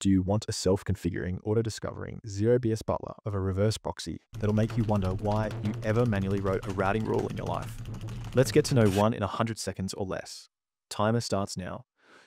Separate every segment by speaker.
Speaker 1: Do you want a self-configuring, auto-discovering, zero-BS butler of a reverse proxy that'll make you wonder why you ever manually wrote a routing rule in your life? Let's get to know one in 100 seconds or less. Timer starts now.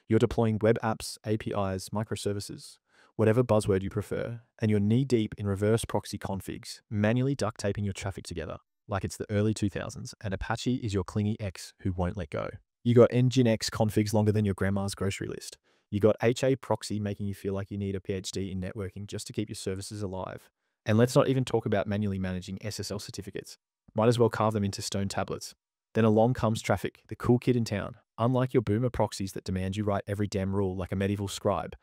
Speaker 1: You're deploying web apps, APIs, microservices, whatever buzzword you prefer, and you're knee-deep in reverse proxy configs, manually duct taping your traffic together, like it's the early 2000s, and Apache is your clingy ex who won't let go. You got Nginx configs longer than your grandma's grocery list. You got HAProxy making you feel like you need a PhD in networking just to keep your services alive. And let's not even talk about manually managing SSL certificates. Might as well carve them into stone tablets. Then along comes Traefik, the cool kid in town. Unlike your boomer proxies that demand you write every damn rule like a medieval scribe,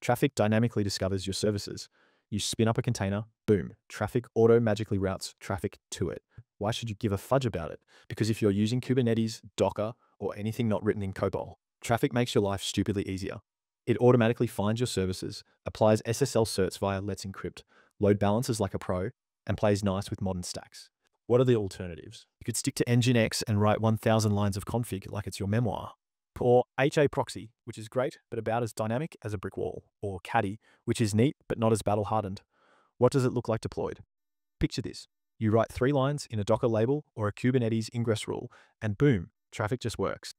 Speaker 1: Traefik dynamically discovers your services. You spin up a container, boom, Traefik auto magically routes traffic to it. Why should you give a fudge about it? Because if you're using Kubernetes, Docker, or anything not written in COBOL, Traefik makes your life stupidly easier. It automatically finds your services, applies SSL certs via Let's Encrypt, load balances like a pro, and plays nice with modern stacks. What are the alternatives? You could stick to Nginx and write 1000 lines of config like it's your memoir. Or HAProxy, which is great but about as dynamic as a brick wall. Or Caddy, which is neat but not as battle hardened. What does it look like deployed? Picture this. You write three lines in a Docker label or a Kubernetes ingress rule, and boom, Traefik just works.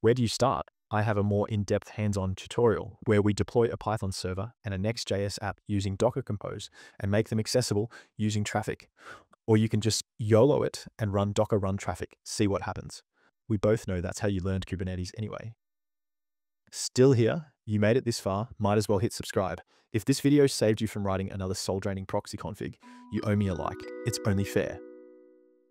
Speaker 1: Where do you start? I have a more in-depth hands-on tutorial where we deploy a Python server and a Next.js app using Docker Compose and make them accessible using Traefik. Or you can just YOLO it and run Docker run Traefik, see what happens. We both know that's how you learned Kubernetes anyway. Still here? You made it this far, might as well hit subscribe. If this video saved you from writing another soul-draining proxy config, you owe me a like. It's only fair.